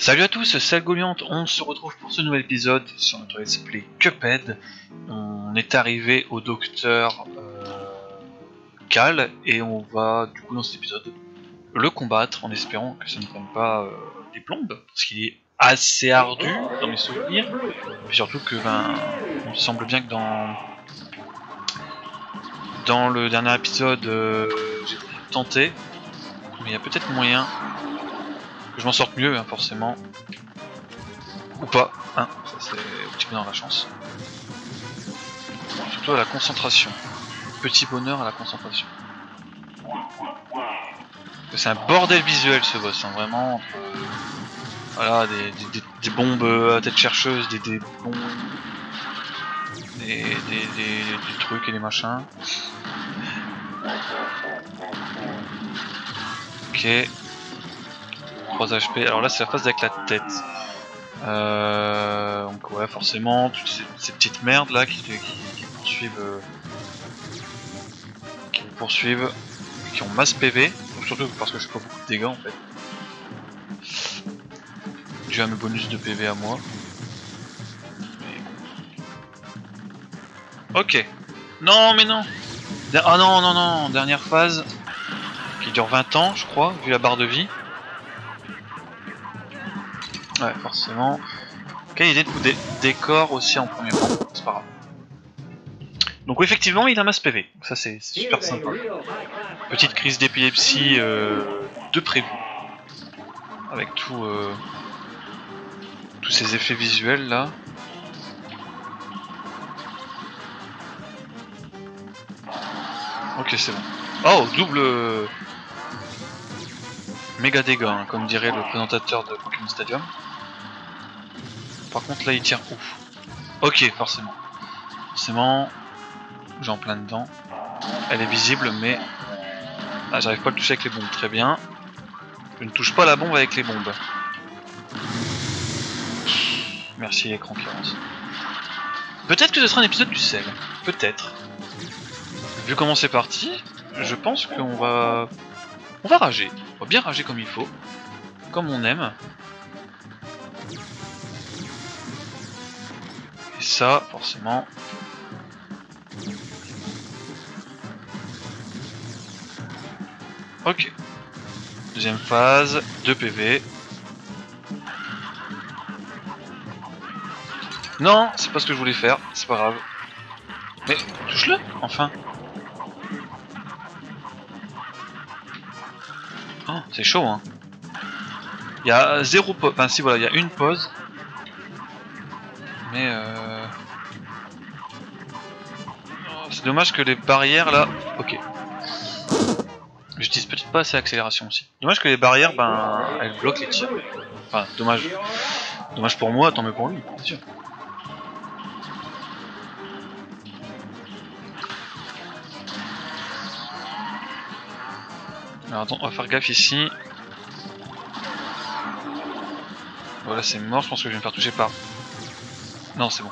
Salut à tous, c'est Goliante, on se retrouve pour ce nouvel épisode sur notre let's play Cuphead. On est arrivé au docteur euh, Cal et on va du coup dans cet épisode le combattre en espérant que ça ne prenne pas euh, des plombes parce qu'il est assez ardu dans mes souvenirs et surtout que ben me semble bien que dans dans le dernier épisode euh, j'ai tenté mais il y a peut-être moyen que je m'en sorte mieux, hein, forcément. Ou pas, hein, ça c'est un petit peu dans la chance. Surtout à la concentration. Petit bonheur à la concentration. C'est un bordel visuel ce boss, hein, vraiment. voilà, des, bombes à tête chercheuse, des, des bombes. Des, des trucs et des machins. Ok. 3 HP. Alors là, c'est la phase avec la tête. Euh, donc ouais, forcément, toutes ces, petites merdes là qui, qui, poursuivent, euh, qui poursuivent, qui ont masse PV, surtout parce que je fais pas beaucoup de dégâts en fait. Dû à mes bonus de PV à moi. Ok. Non mais non Ah non non non Dernière phase qui dure 20 ans je crois, vu la barre de vie. Ouais, forcément. Quelle idée de des décor aussi en premier plan, c'est pas grave. Donc effectivement il a masse PV, ça c'est super sympa. Petite crise d'épilepsie euh, de prévu. Avec tout, euh, tous ces effets visuels là. Ok c'est bon. Oh double méga dégâts, hein, comme dirait le présentateur de Pokémon Stadium. Par contre là il tire ouf. Ok forcément. Forcément, j'en plein dedans. Elle est visible mais ah, j'arrive pas à le toucher avec les bombes. Très bien. Je ne touche pas la bombe avec les bombes. Merci écran qui Peut-être que ce sera un épisode du sel. Peut-être. Vu comment c'est parti, je pense qu'on va... On va rager. On va bien rager comme il faut. Comme on aime. Et ça, forcément... Ok. Deuxième phase, 2 PV. Non, c'est pas ce que je voulais faire, c'est pas grave. Mais touche-le, enfin. Oh, c'est chaud, hein. Il y a zéro pause, enfin si voilà, il y a une pause. Mais euh... Oh, c'est dommage que les barrières là... Ok. J'utilise peut-être pas assez accélération aussi. Dommage que les barrières, ben, elles bloquent les tirs. Enfin, dommage. Dommage pour moi, tant mieux pour lui, bien sûr. Alors attends, on va faire gaffe ici. Voilà, c'est mort, je pense que je vais me faire toucher par non, c'est bon.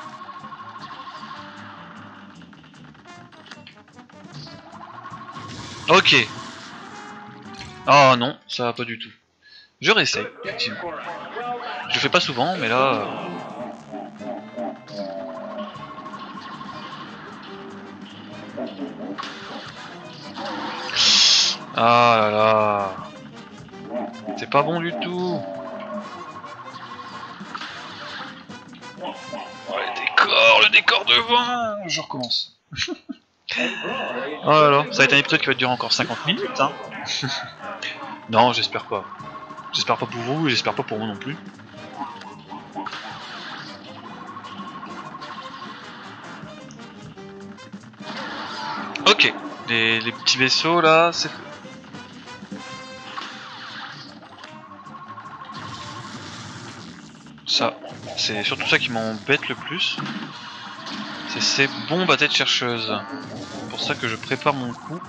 Ok. Oh non, ça va pas du tout. Je réessaye, effectivement. Je fais pas souvent, mais là... Euh, ah là là. C'est pas bon du tout. Le décor devant Je recommence. oh là ça va être un épisode qui va durer encore 50 minutes. Hein. non, j'espère pas. J'espère pas pour vous et j'espère pas pour moi non plus. Ok, les, les petits vaisseaux là, c'est Ça, c'est surtout ça qui m'embête le plus. C'est ces bombes à tête chercheuse. C'est pour ça que je prépare mon coup.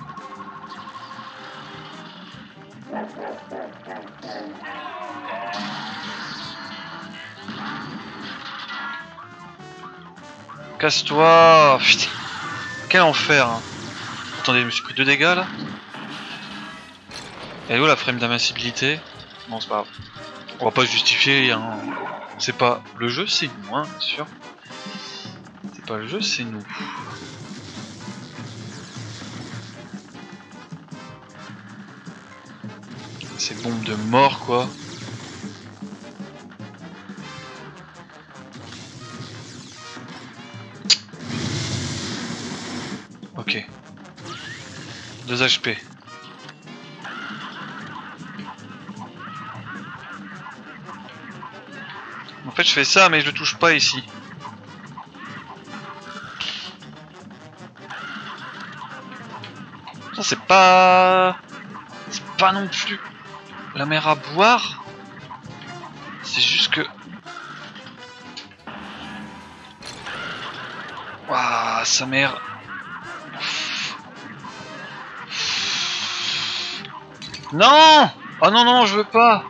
Casse-toi Putain Quel enfer hein. Attendez, je me suis pris deux dégâts là Elle est où la frame d'invincibilité? Non, c'est pas grave. On va pas justifier, hein. C'est pas le jeu, c'est nous, hein, sûr. C'est pas le jeu, c'est nous. Ces bombes de mort, quoi. Ok. 2 HP. Fait, je fais ça, mais je le touche pas ici. Ça, c'est pas... C'est pas non plus la mer à boire. C'est juste que... Waouh, sa mère... Non Oh non, non, je veux pas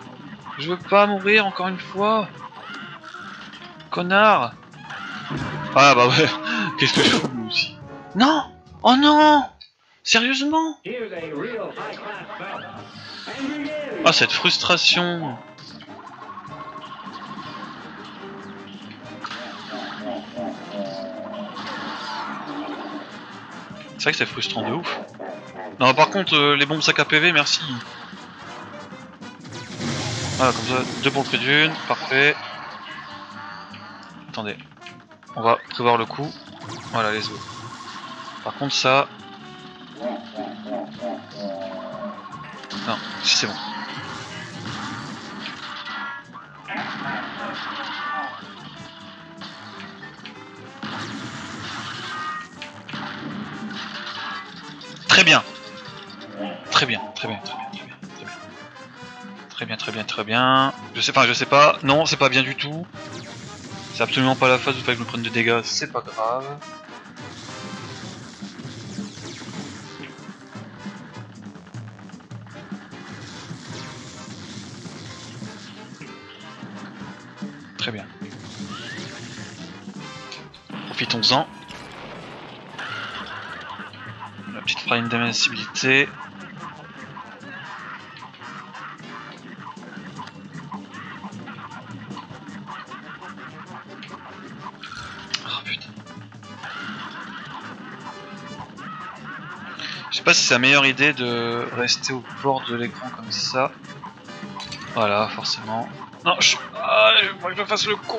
Je veux pas mourir encore une fois Connard Ah bah ouais, qu'est-ce que je fous aussi Non Oh non Sérieusement Ah cette frustration C'est vrai que c'est frustrant de ouf. Non par contre euh, les bombes sac à PV merci. Voilà comme ça, deux bombes près d'une, parfait. Attendez, on va prévoir le coup. Voilà les autres. Par contre ça... Non, si c'est bon. Très bien, très bien, très bien, très bien, très bien. Très bien, très bien, très bien. Je sais pas, je sais pas. Non, c'est pas bien du tout. C'est absolument pas la phase où il fallait que je me prenne de dégâts, c'est pas grave. Très bien. Profitons-en. La petite frame d'invincibilité. Sais pas si c'est la meilleure idée de rester au bord de l'écran comme ça. Voilà, forcément. Non, je... Ah, il faut que je fasse le con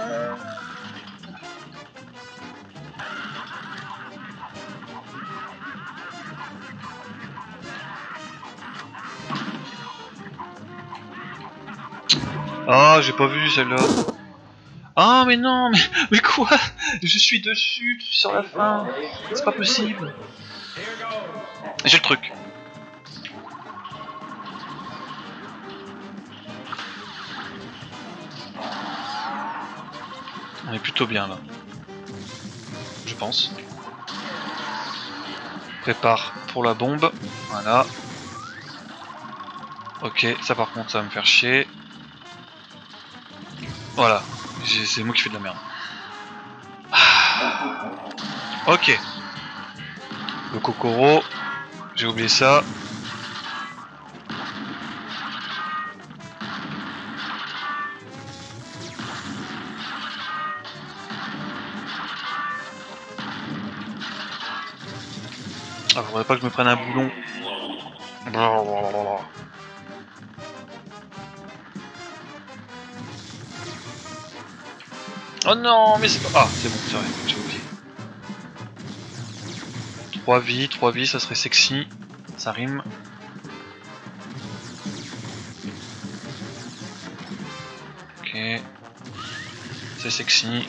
Ah, j'ai pas vu celle-là. Ah, mais non, mais, mais quoi? Je suis dessus sur la fin. C'est pas possible. J'ai le truc. On est plutôt bien là. Je pense. Prépare pour la bombe. Voilà. Ok, ça par contre ça va me faire chier. Voilà, c'est moi qui fais de la merde. Ah. Ok. Le Kokoro, j'ai oublié ça. Ah, faudrait pas que je me prenne un boulon. Oh non, mais c'est pas... Ah, c'est bon, c'est vrai. 3 vies, 3 vies, ça serait sexy. Ça rime. Ok. C'est sexy.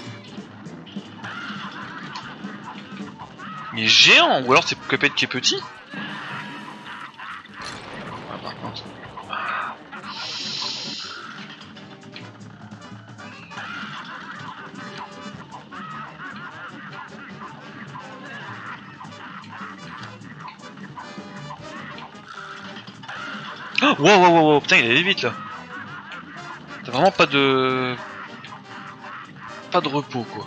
Il est géant Ou alors c'est Cuphead qui est petit Wow, wow, wow, wow, putain, il allait vite là. T'as vraiment pas de. Pas de repos quoi.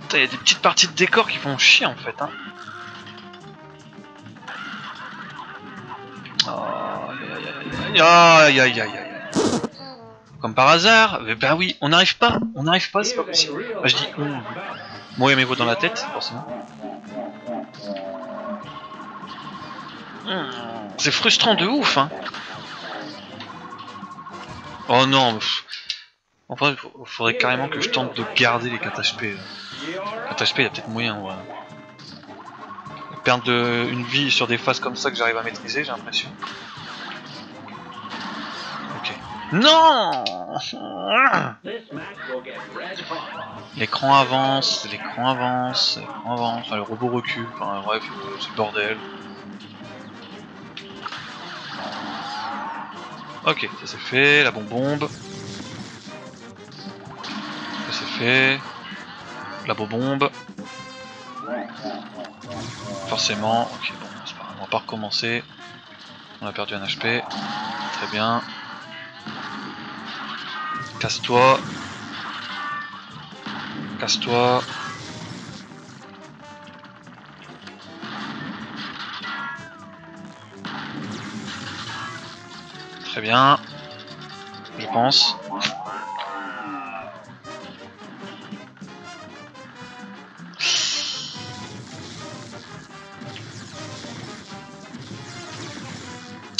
Putain, des petites parties de décor qui font chier en fait. Hein. Oh, aïe aïe aïe aïe aïe. Comme par hasard, mais ben oui, on n'arrive pas, on n'arrive pas, c'est pas possible. Bah, je dis, mes mots dans la tête, forcément. Hmm c'est frustrant de ouf, hein. Oh non, enfin, il faudrait carrément que je tente de garder les 4 HP. 4 HP, il y a peut-être moyen, ouais. Perdre une vie sur des phases comme ça que j'arrive à maîtriser, j'ai l'impression. Ok. Non L'écran avance, l'écran avance, l'écran avance, enfin, le robot recule, enfin bref, euh, c'est le bordel. Ok, ça c'est fait, la bombe. Ça c'est fait. La bombe. Forcément, ok, bon, c'est pas on va pas recommencer. On a perdu un HP. Très bien. Casse-toi. Casse-toi. Bien. Je pense.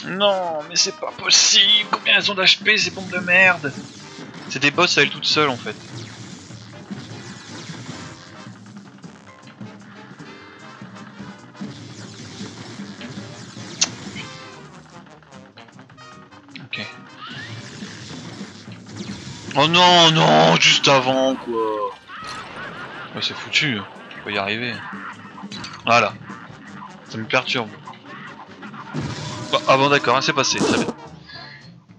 Non, mais c'est pas possible Combien elles ont d'HP ces bombes de merde? C'est des boss à elles toutes seules en fait. Oh non, non, juste avant quoi Ouais c'est foutu, faut y arriver. Voilà. Ça me perturbe. Ah bon d'accord, hein, c'est passé, très bien.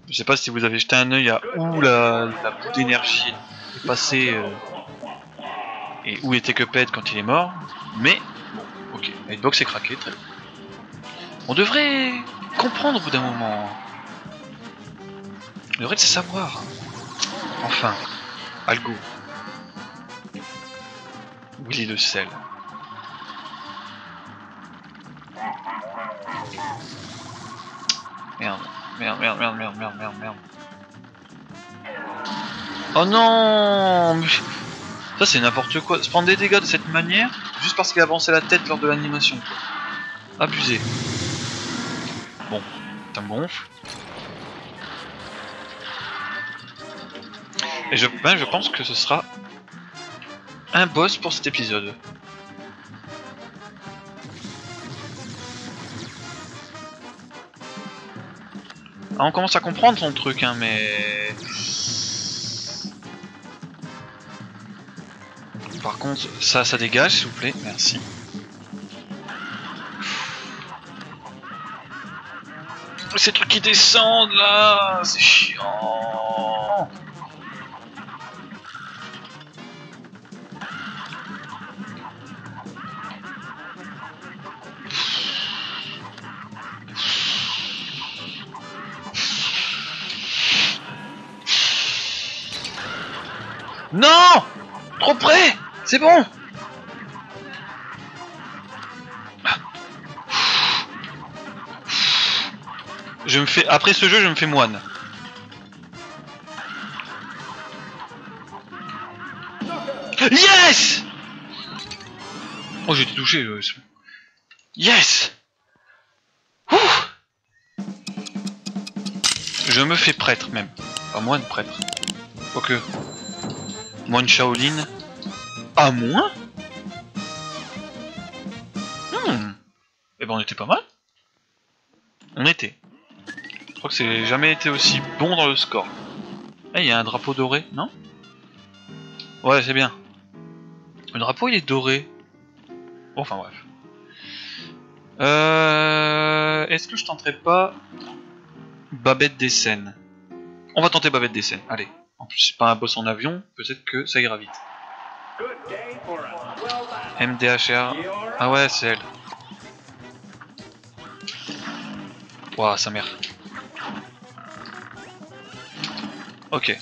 Je sais pas si vous avez jeté un oeil à où la, boule d'énergie est passée euh, et où était Cuphead quand il est mort, mais bon, ok, la hitbox est craquée, très bien. On devrait comprendre au bout d'un moment. On devrait le savoir. Enfin, Algo. Willy le sel. Merde, merde, merde, merde, merde, merde, merde, merde. Oh non Ça c'est n'importe quoi. Se prendre des dégâts de cette manière, juste parce qu'il a avancé la tête lors de l'animation. Abusé. Bon, ça me gonfle. Et je, ben, je pense que ce sera un boss pour cet épisode. Ah, on commence à comprendre son truc, hein, mais... Par contre, ça, ça dégage, s'il vous plaît, merci. Ces trucs qui descendent, là, c'est chiant Non Trop près C'est bon Je me fais... Après ce jeu, je me fais moine. Yes Oh, j'ai été touché. Yes Ouh Je me fais prêtre, même. Pas moine, prêtre. Quoique... Moine Shaolin. À moins Hmm. Eh ben on était pas mal. On était. Je crois que c'est jamais été aussi bon dans le score. Eh, il y a un drapeau doré, non? Ouais, c'est bien. Le drapeau, il est doré. Bon, enfin bref. Euh... Est-ce que je tenterai pas Babette des scènes On va tenter Babette des allez. En plus, c'est pas un boss en avion, peut-être que ça ira vite. MDHR. Ah ouais, c'est elle. Ouah, sa mère. Ok.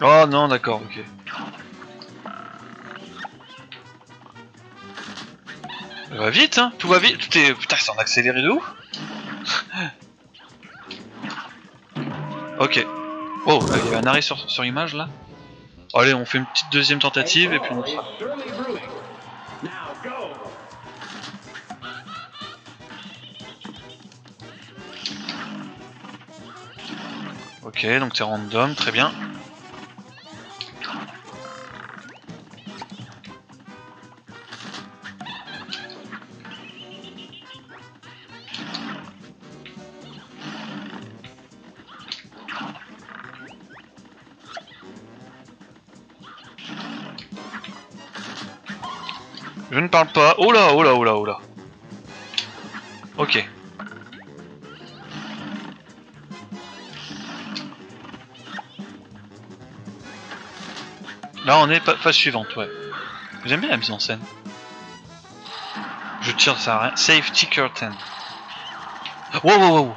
Oh non, d'accord, ok. Ça va vite, hein Tout va vite. Tout est... Putain, c'est en accéléré de ouf Ok. Oh, il y a un arrêt sur, sur image là. Allez, on fait une petite deuxième tentative et puis on fera. Ok, donc c'est random, très bien. Parle pas. Oh là, oh là, oh là, oh là. Ok. Là, on est phase suivante, ouais. J'aime bien la mise en scène? Je tire, ça rien. Safety curtain. Wow, wow, wow.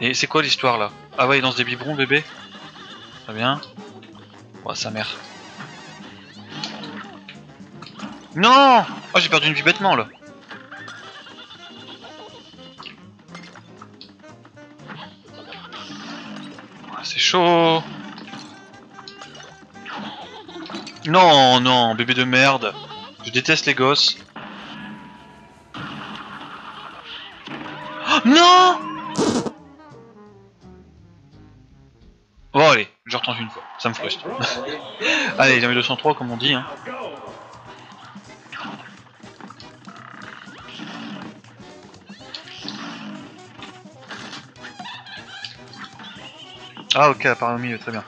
Et c'est quoi l'histoire là? Ah ouais, il lance des biberons, bébé? Très bien. Oh, sa mère. Non Oh, j'ai perdu une vie bêtement là. C'est chaud. Non, non, bébé de merde. Je déteste les gosses. Oh, non Bon allez, je retente une fois, ça me frustre. allez, j'en ai 203 comme on dit. Hein. Ah ok, apparaît au milieu, très bien.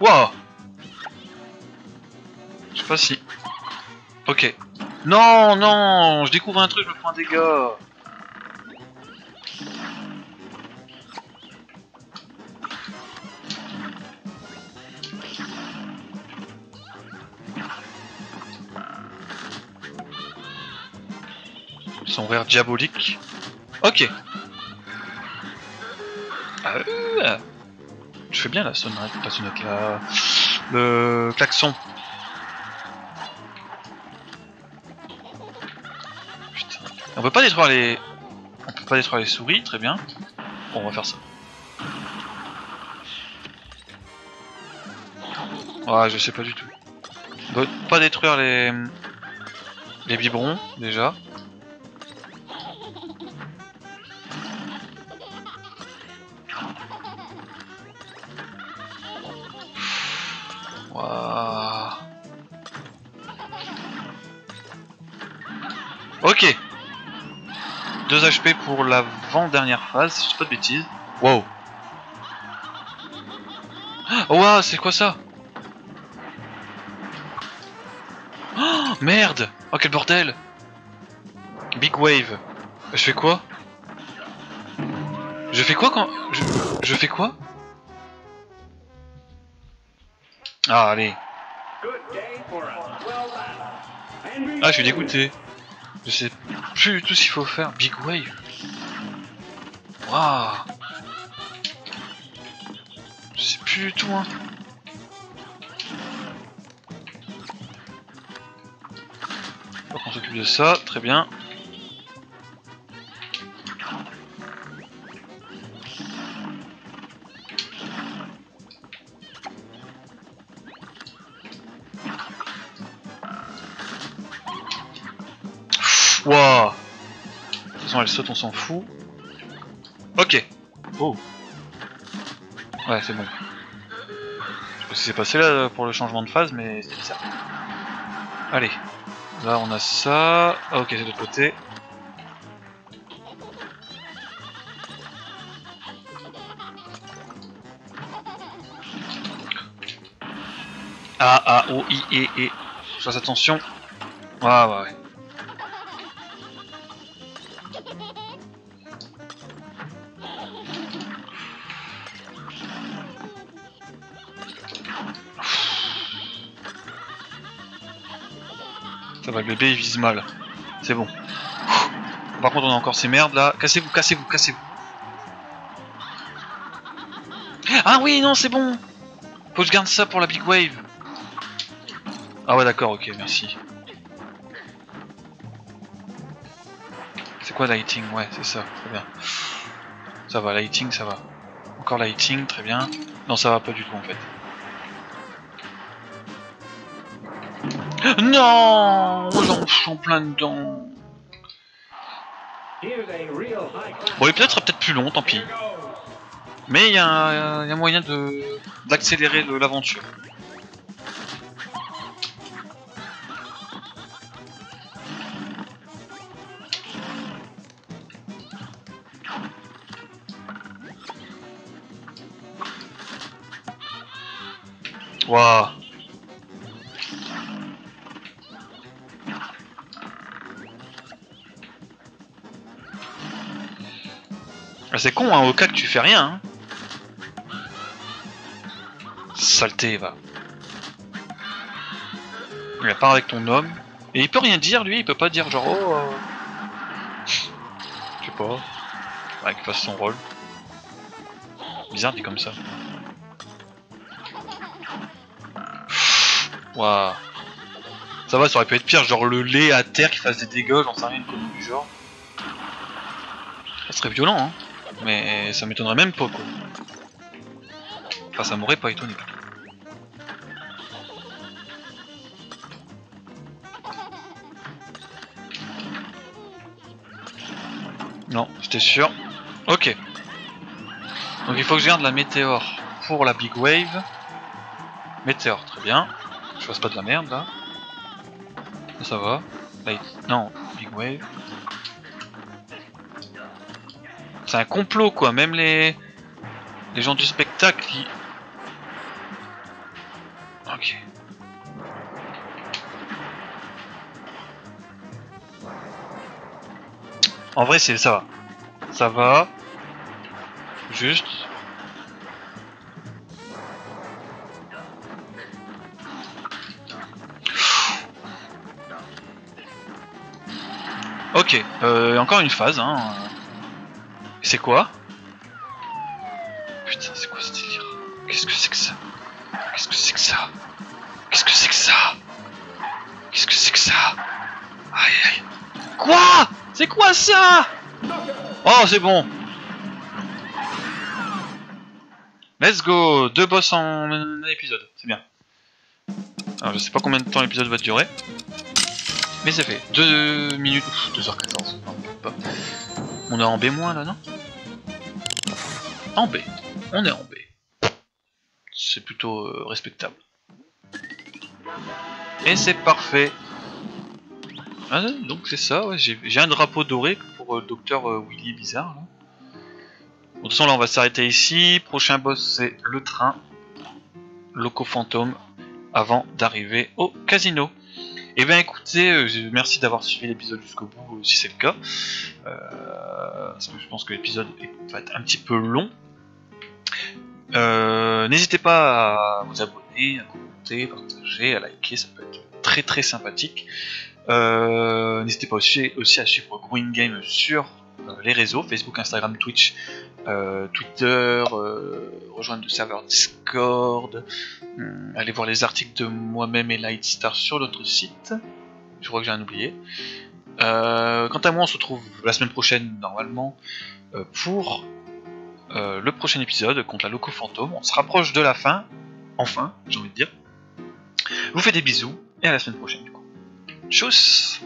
Wow Je sais pas si... Ok. Non, non Je découvre un truc, je me prends un dégât Son verre diabolique. Ok. Euh, je fais bien la sonnette, pas sonnette, la... le klaxon. Putain. On peut pas détruire les... On peut pas détruire les souris, très bien. Bon, on va faire ça. Ouais, je sais pas du tout. On peut pas détruire les... Les biberons, déjà. Ok. 2 HP pour l'avant-dernière phase, si je dis pas de bêtises. Wow. Oh wow, c'est quoi ça? Oh merde! Oh quel bordel! Big wave. Je fais quoi? Je fais quoi quand... Je, je fais quoi? Ah allez. Ah je suis dégoûté je sais plus du tout qu'il faut faire. Big Wave. Waouh. Je sais plus du tout hein. on s'occupe de ça, très bien. Façon, elle saute, on s'en fout. Ok. Oh. Ouais, c'est bon. Je sais pas ce qui s'est passé là pour le changement de phase, mais c'est bizarre. Allez. Là, on a ça. Ah, ok, c'est de l'autre côté. A, A, O, I, E, E. Fasse attention. Ah, ouais, ouais. Ça va, le bébé il vise mal. C'est bon. Par contre, on a encore ces merdes là. Cassez-vous, cassez-vous, cassez-vous. Ah oui, non, c'est bon. Faut que je garde ça pour la big wave. Ah ouais, d'accord, ok, merci. Lighting? Ouais, c'est ça, très bien. Ça va, lighting, ça va. Encore lighting, très bien. Non, ça va pas du tout en fait. Non J'en suis en plein dedans. Bon, l'épisode sera peut-être plus long, tant pis. Mais il y, a y a moyen d'accélérer l'aventure. Ah, C'est con, hein, au cas que tu fais rien. Hein. Saleté, va. Il part avec ton homme. Et il peut rien dire, lui, il peut pas dire genre, oh... Euh... Je sais pas. Ouais, qu'il fasse son rôle. Bizarre dit comme ça. Waouh. Ça va, ça aurait pu être pire, genre le lait à terre qui fasse des dégâts, j'en sais rien, une du genre. Ça serait violent, hein. Mais ça m'étonnerait même pas, quoi. Enfin, ça m'aurait pas étonné. Non, j'étais sûr. Ok. Donc il faut que je garde la météore pour la big wave. Météore, très bien. Je fasse pas de la merde là. Ça va. Non, Big Wave. C'est un complot quoi, même les les gens du spectacle qui... Ok. En vrai c'est ça va. Ça va. Juste Ok, euh, encore une phase. Hein. C'est quoi Putain, c'est quoi ce délire Qu'est-ce que c'est que ça Qu'est-ce que c'est que ça Qu'est-ce que c'est que ça Qu'est-ce que c'est que ça Aïe aïe. Quoi C'est quoi ça Oh, c'est bon. Let's go Deux boss en un épisode, c'est bien. Alors je sais pas combien de temps l'épisode va durer. Mais c'est fait. 2 minutes. 2h14. On est en B- là, non? En B. On est en B. C'est plutôt euh, respectable. Et c'est parfait. Ah, donc c'est ça, j'ai un drapeau doré pour le docteur euh, Willy Bizarre. Là. de toute façon, là, on va s'arrêter ici. Prochain boss, c'est le train. Loco fantôme. Avant d'arriver au casino. Et eh bien écoutez, euh, merci d'avoir suivi l'épisode jusqu'au bout euh, si c'est le cas. Euh, parce que je pense que l'épisode va être un petit peu long. N'hésitez pas à vous abonner, à commenter, partager, à liker, ça peut être très très sympathique. N'hésitez pas aussi, aussi à suivre Growing Game sur les réseaux, Facebook, Instagram, Twitch, Twitter, rejoindre le serveur Discord, allez voir les articles de moi-même et Lightstar sur notre site. Je crois que j'ai un oublié. Euh, quant à moi, on se retrouve la semaine prochaine, normalement, euh, pour euh, le prochain épisode contre la Loco Fantôme. On se rapproche de la fin, enfin, j'ai envie de dire. Je vous fais des bisous, et à la semaine prochaine, du coup. Tchuss